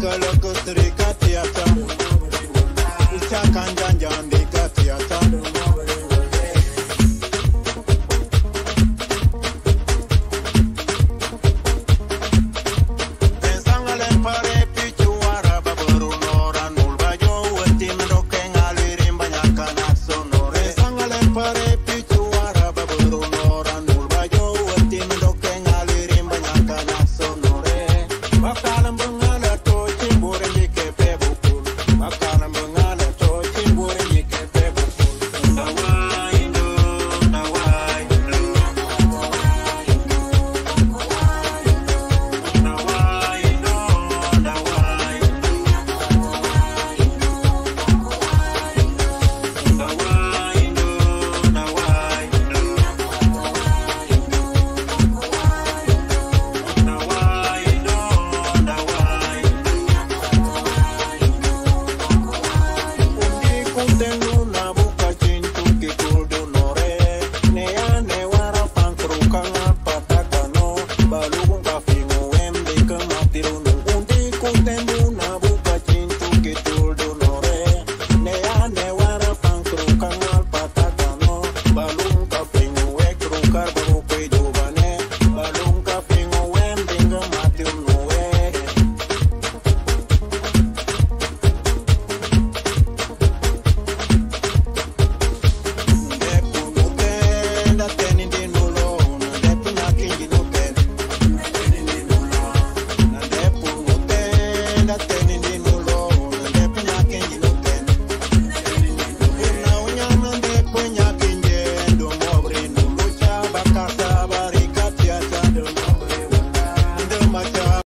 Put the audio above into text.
Costa Rica, Costa Rica, Costa Rica, Costa Rica, Costa